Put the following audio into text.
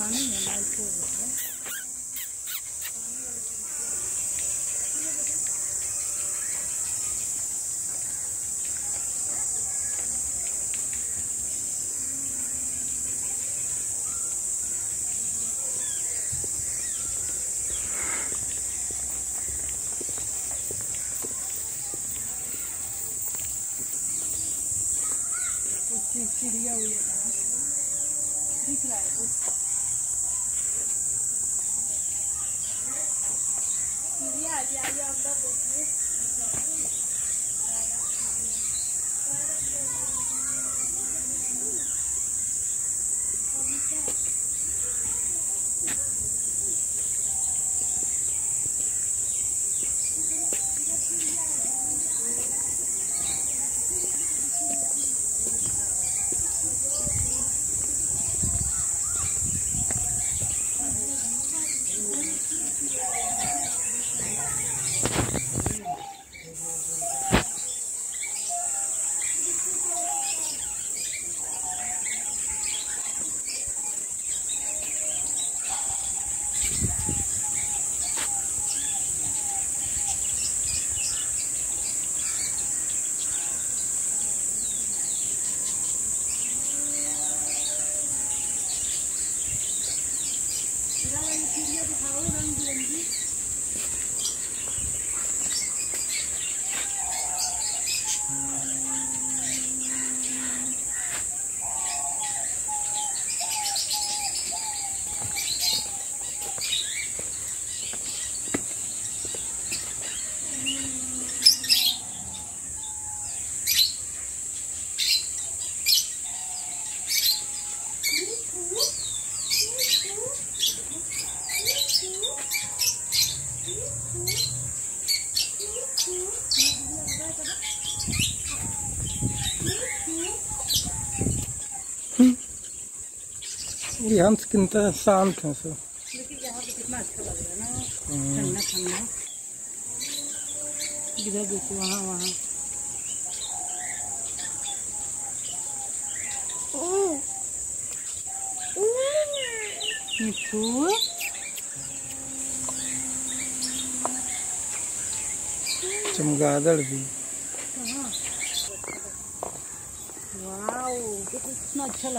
पानी है। को चिड़िया हुई है। दिख रहा है hadi aje ambapo Hava rengi rengi. ये हंस कितना शांत है। सो लेकिन यहाँ पे कितना अच्छा लग रहा है ना। ठंडा ठंडा। इधर देखो वहाँ वहाँ। मिठू। चमगादड़ भी। वाओ कितना अच्छा लग